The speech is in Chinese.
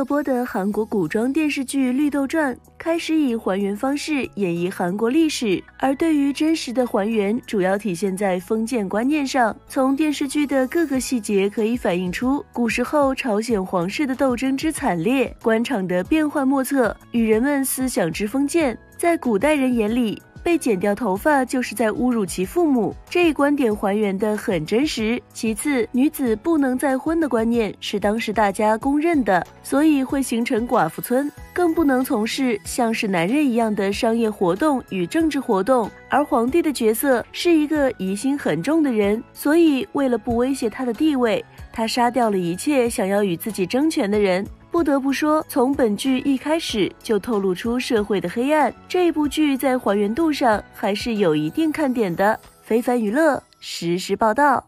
热播的韩国古装电视剧《绿豆传》开始以还原方式演绎韩国历史，而对于真实的还原，主要体现在封建观念上。从电视剧的各个细节可以反映出，古时候朝鲜皇室的斗争之惨烈，官场的变幻莫测，与人们思想之封建，在古代人眼里。被剪掉头发就是在侮辱其父母，这一观点还原的很真实。其次，女子不能再婚的观念是当时大家公认的，所以会形成寡妇村，更不能从事像是男人一样的商业活动与政治活动。而皇帝的角色是一个疑心很重的人，所以为了不威胁他的地位，他杀掉了一切想要与自己争权的人。不得不说，从本剧一开始就透露出社会的黑暗，这部剧在还原度上还是有一定看点的。非凡娱乐实时报道。